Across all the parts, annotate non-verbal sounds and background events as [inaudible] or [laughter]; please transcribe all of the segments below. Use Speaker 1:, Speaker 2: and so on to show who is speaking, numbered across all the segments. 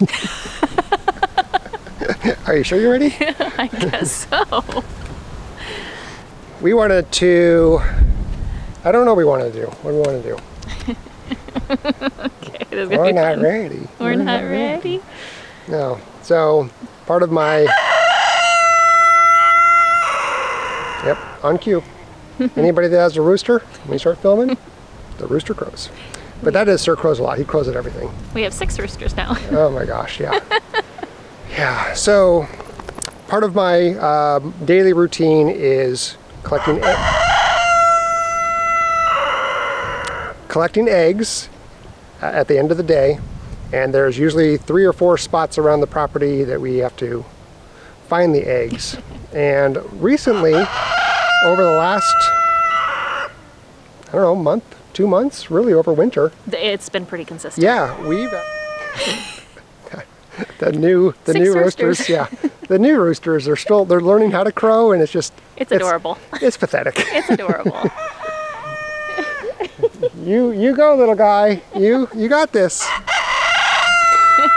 Speaker 1: [laughs] Are you sure you're ready? [laughs]
Speaker 2: I guess so. [laughs]
Speaker 1: We wanted to, I don't know what we want to do. What do we want to do?
Speaker 2: Okay, this
Speaker 1: We're not
Speaker 2: fun.
Speaker 1: ready.
Speaker 2: We're not ready.
Speaker 1: No. So part of my Yep, on cue. Anybody that has a rooster, when we start filming, the rooster crows. But that is Sir Crows a lot. He crows at everything.
Speaker 2: We have six roosters now. [laughs]
Speaker 1: Oh my gosh, yeah. yeah, so part of my um, daily routine is collecting e- collecting eggs uh, at the end of the day. And there's usually three or four spots around the property that we have to find the eggs. [laughs] and recently, over the last, I don't know, month, two months, really over winter,
Speaker 2: It's been pretty consistent.
Speaker 1: yeah, we've uh, [laughs] the new the
Speaker 2: Six
Speaker 1: new
Speaker 2: roosters.
Speaker 1: roosters. Yeah, the new roosters are still they're learning how to crow, and it's just
Speaker 2: It's adorable.
Speaker 1: It's, pathetic. [laughs]
Speaker 2: It's adorable.
Speaker 1: you you go, little guy. You you got this. [laughs]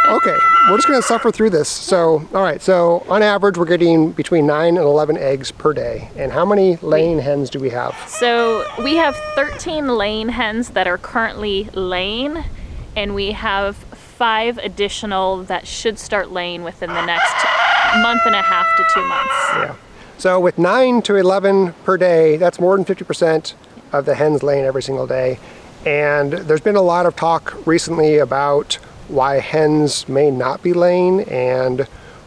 Speaker 1: Okay, we're just gonna suffer through this. So, all right. So, on average, we're getting between nine and eleven eggs per day. And how many laying hens do we have?
Speaker 2: so we have 13 laying hens that are currently laying, and we have five additional that should start laying within the next month and a half to two months.
Speaker 1: Yeah. So with 9 to 11 per day, that's more than 50% of the hens laying every single day. And there's been a lot of talk recently about why hens may not be laying and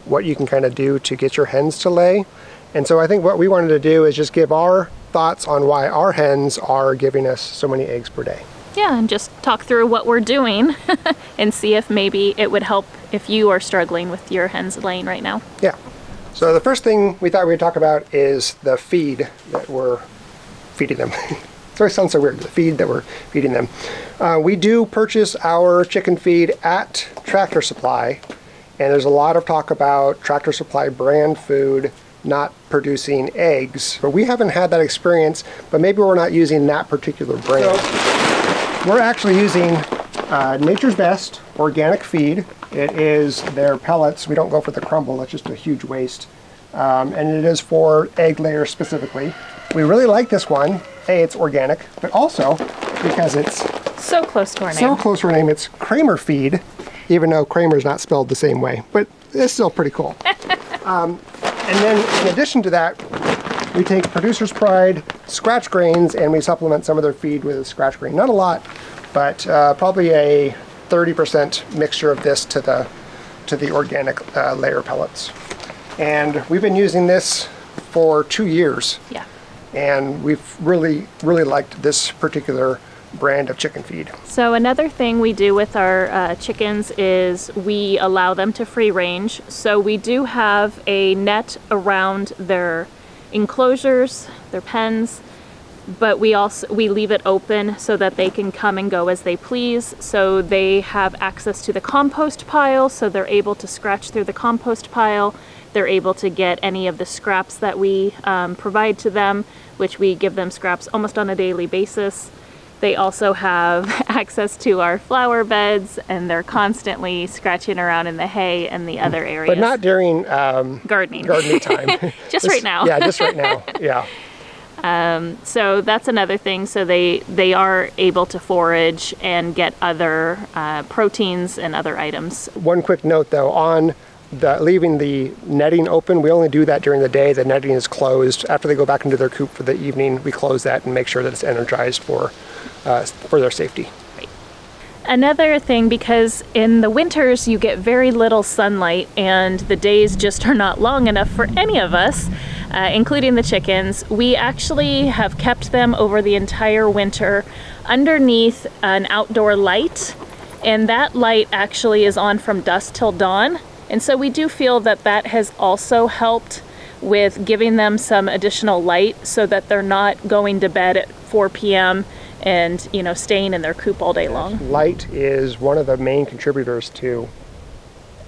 Speaker 1: what you can kind of do to get your hens to lay. And so I think what we wanted to do is just give our thoughts on why our hens are giving us so many eggs per day.
Speaker 2: Yeah, and just talk through what we're doing [laughs] and see if maybe it would help if you are struggling with your hens laying right now.
Speaker 1: Yeah. So the first thing we thought we'd talk about is the feed that we're feeding them. [laughs] always sounds so weird, the feed that we're feeding them. Uh, we do purchase our chicken feed at Tractor Supply, and there's a lot of talk about Tractor Supply brand food not producing eggs. But we haven't had that experience, but maybe we're not using that particular brand. We're actually using uh, Nature's Best organic feed. It is their pellets. We don't go for the crumble, that's just a huge waste. Um, and it is for egg layers specifically. We really like this one. A, it's organic, but also because it's
Speaker 2: So close to our name.
Speaker 1: so close to our name, it's Kreamer feed, even though Kreamer's not spelled the same way, but it's still pretty cool. [laughs] um, and then in addition to that, we take Producer's Pride scratch grains and we supplement some of their feed with a scratch grain. Not a lot, but uh, probably a 30% mixture of this to the to the organic uh, layer pellets. And we've been using this for two years,
Speaker 2: yeah.
Speaker 1: And we've really, really liked this particular brand of chicken feed.
Speaker 2: So another thing we do with our uh, chickens is we allow them to free range. So we do have a net around their enclosures, their pens, but we also we leave it open so that they can come and go as they please. So they have access to the compost pile, so they're able to scratch through the compost pile. They're able to get any of the scraps that we um, provide to them, which we give them scraps almost on a daily basis. They also have [laughs] access to our flower beds, and they're constantly scratching around in the hay and the other areas.
Speaker 1: But not during um,
Speaker 2: gardening.
Speaker 1: gardening time. [laughs]
Speaker 2: Just right now.
Speaker 1: Yeah, just right now. Yeah. [laughs]
Speaker 2: So that's another thing. So they they are able to forage and get other uh, proteins and other items.
Speaker 1: One quick note though on the leaving the netting open, we only do that during the day. The netting is closed. After they go back into their coop for the evening, we close that and make sure that it's energized for uh, for their safety.
Speaker 2: Another thing, because in the winters you get very little sunlight and the days just are not long enough for any of us, uh, including the chickens, we actually have kept them over the entire winter underneath an outdoor light. And that light actually is on from dusk till dawn. And so we do feel that that has also helped with giving them some additional light so that they're not going to bed at 4 p.m. and you know staying in their coop all day long.
Speaker 1: Light is one of the main contributors to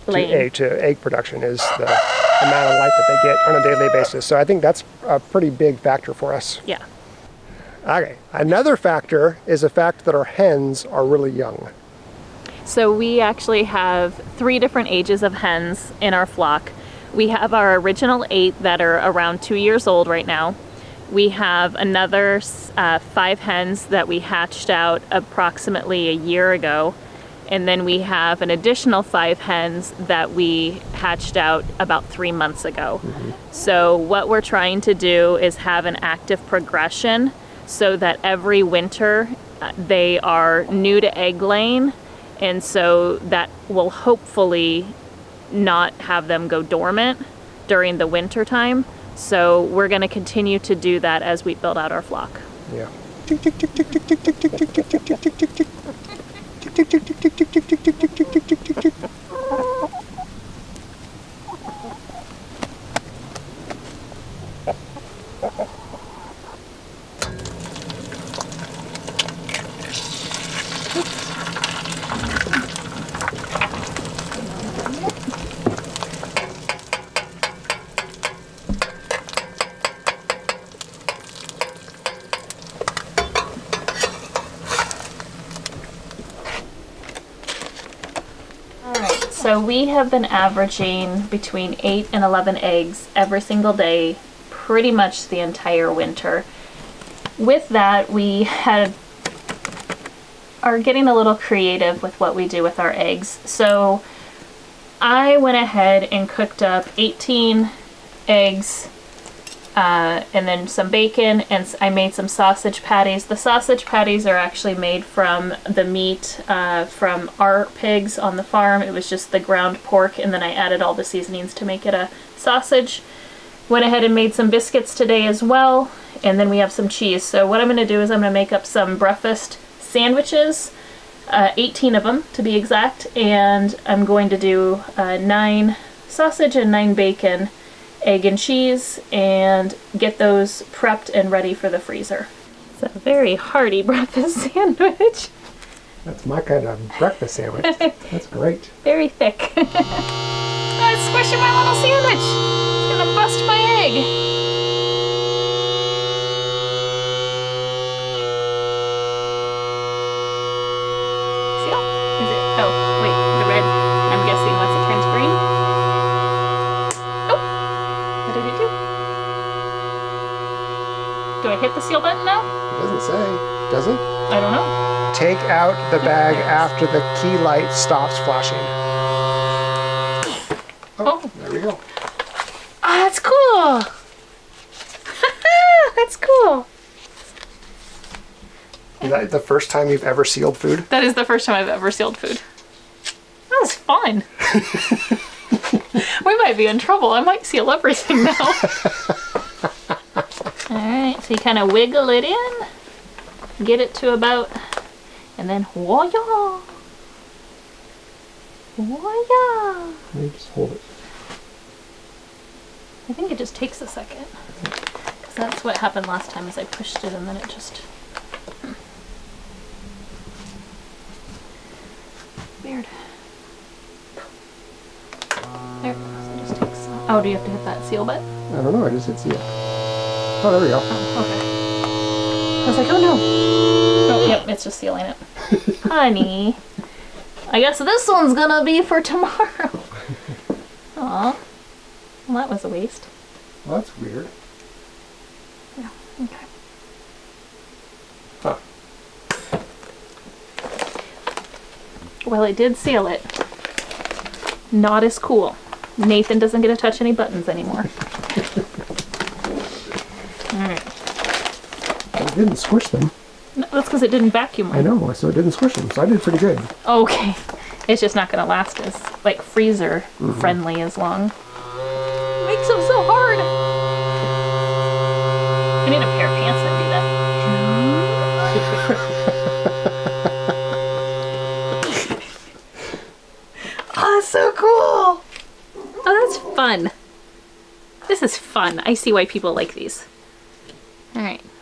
Speaker 1: to egg, to egg production is the amount of light that they get on a daily basis. So I think that's a pretty big factor for us.
Speaker 2: Yeah.
Speaker 1: Okay. Another factor is the fact that our hens are really young.
Speaker 2: So we actually have three different ages of hens in our flock. We have our original eight that are around two years old right now. We have another uh, five hens that we hatched out approximately a year ago. And then we have an additional five hens that we hatched out about three months ago. Mm-hmm. So, what we're trying to do is have an active progression so that every winter uh, they are new to egg laying. And so that will hopefully not have them go dormant during the winter time. So we're going to continue to do that as we build out our flock.
Speaker 1: Yeah.
Speaker 2: So we have been averaging between 8 and 11 eggs every single day, pretty much the entire winter. With that, we had are getting a little creative with what we do with our eggs. So I went ahead and cooked up 18 eggs uh, and then some bacon, and I made some sausage patties. The sausage patties are actually made from the meat uh, from our pigs on the farm. It was just the ground pork, and then I added all the seasonings to make it a sausage. Went ahead and made some biscuits today as well, and then we have some cheese. So what I'm going to do is I'm going to make up some breakfast sandwiches, uh, 18 of them to be exact, and I'm going to do uh, nine sausage and nine bacon egg and cheese and get those prepped and ready for the freezer. It's a very hearty [laughs] breakfast sandwich.
Speaker 1: That's my kind of breakfast sandwich. That's great. [laughs]
Speaker 2: Very thick. [laughs] oh, it's squishing my little sandwich. It's gonna bust my egg. Hit the seal button now?
Speaker 1: It doesn't say. Does it?
Speaker 2: I don't know.
Speaker 1: Take out the bag after the key light stops flashing. Oh, oh. there we go.
Speaker 2: Oh, that's cool. [laughs] that's cool.
Speaker 1: Is that the first time you've ever sealed food?
Speaker 2: That is the first time I've ever sealed food. That was fun. [laughs] we might be in trouble. I might seal everything now. [laughs] So you kind of wiggle it in, get it to about, and then whoa Whoa
Speaker 1: You just hold it.
Speaker 2: I think it just takes a second. Because that's what happened last time is I pushed it and then it just... Hmm. Weird. There, so it just takes... Oh, do you have to hit that seal button?
Speaker 1: I don't know, I just hit seal. Oh, there we go.
Speaker 2: Oh, okay. I was like, oh no. Oh, yep, it's just sealing it. [laughs] Honey. I guess this one's gonna be for tomorrow. [laughs] Aw. Well, that was a waste.
Speaker 1: Well, that's weird.
Speaker 2: Yeah, okay.
Speaker 1: Huh.
Speaker 2: Well, it did seal it. Not as cool. Nathan doesn't get to touch any buttons anymore. [laughs]
Speaker 1: It didn't squish them.
Speaker 2: No, that's because it didn't vacuum
Speaker 1: them. I know, so it didn't squish them. So I did pretty good.
Speaker 2: Okay. It's just not going to last as, like, freezer mm -hmm. friendly as long. Makes them so hard. I need a pair of pants that do that. [laughs] oh, that's so cool. Oh, that's fun. This is fun. I see why people like these.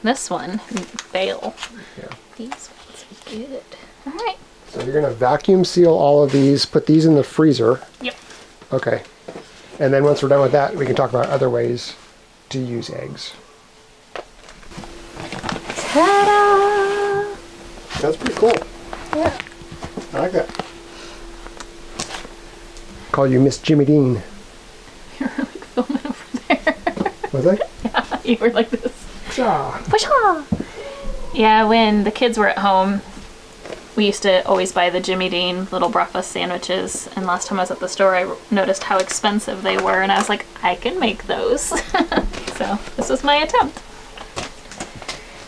Speaker 2: This one, fail. Yeah. These ones are good. All right.
Speaker 1: So you're gonna vacuum seal all of these, put these in the freezer.
Speaker 2: Yep.
Speaker 1: Okay. And then once we're done with that, we can talk about other ways to use eggs.
Speaker 2: Ta-da!
Speaker 1: That's pretty cool.
Speaker 2: Yeah.
Speaker 1: I like that. call you Miss Jimmy Dean. [laughs]
Speaker 2: You're like filming over there.
Speaker 1: Was I? [laughs]
Speaker 2: Yeah, you were like this.
Speaker 1: Ah.
Speaker 2: Yeah, when the kids were at home, we used to always buy the Jimmy Dean little breakfast sandwiches. And last time I was at the store, I noticed how expensive they were, and I was like, I can make those. [laughs] so this was my attempt.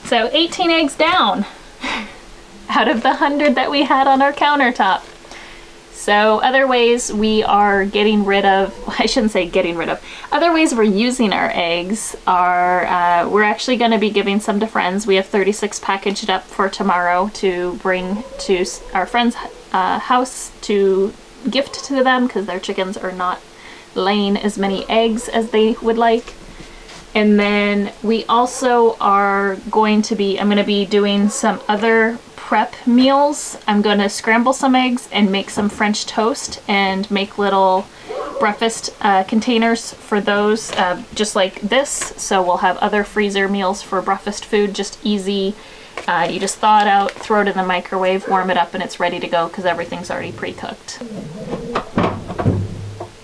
Speaker 2: So 18 eggs down [laughs] out of the 100 that we had on our countertop. So other ways we are getting rid of, [laughs] I shouldn't say getting rid of, other ways we're using our eggs are, uh, we're actually going to be giving some to friends. We have 36 packaged up for tomorrow to bring to our friend's uh, house to gift to them because their chickens are not laying as many eggs as they would like. And then we also are going to be, I'm going to be doing some other prep meals. I'm going to scramble some eggs and make some French toast and make little breakfast uh, containers for those, uh, just like this. So we'll have other freezer meals for breakfast food, just easy. Uh, you just thaw it out, throw it in the microwave, warm it up, and it's ready to go because everything's already pre-cooked.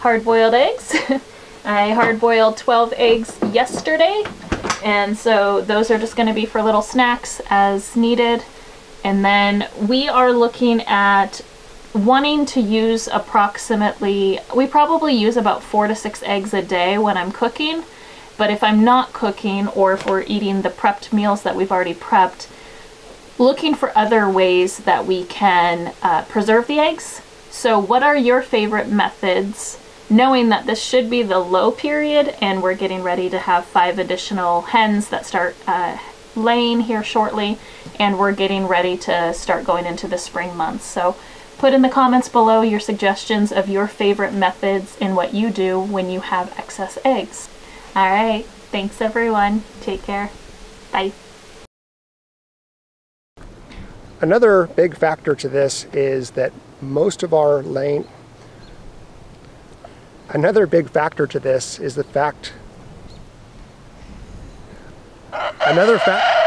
Speaker 2: Hard-boiled eggs. [laughs] I hard-boiled 12 eggs yesterday, and so those are just going to be for little snacks as needed. And then we are looking at wanting to use approximately, we probably use about four to six eggs a day when I'm cooking. But if I'm not cooking or if we're eating the prepped meals that we've already prepped, looking for other ways that we can uh, preserve the eggs. So what are your favorite methods? Knowing that this should be the low period and we're getting ready to have five additional hens that start uh, laying here shortly and we're getting ready to start going into the spring months. So put in the comments below your suggestions of your favorite methods and what you do when you have excess eggs. All right, thanks everyone. Take care. Bye.
Speaker 1: Another big factor to this is that most of our laying. Another big factor to this is the fact. Another fact.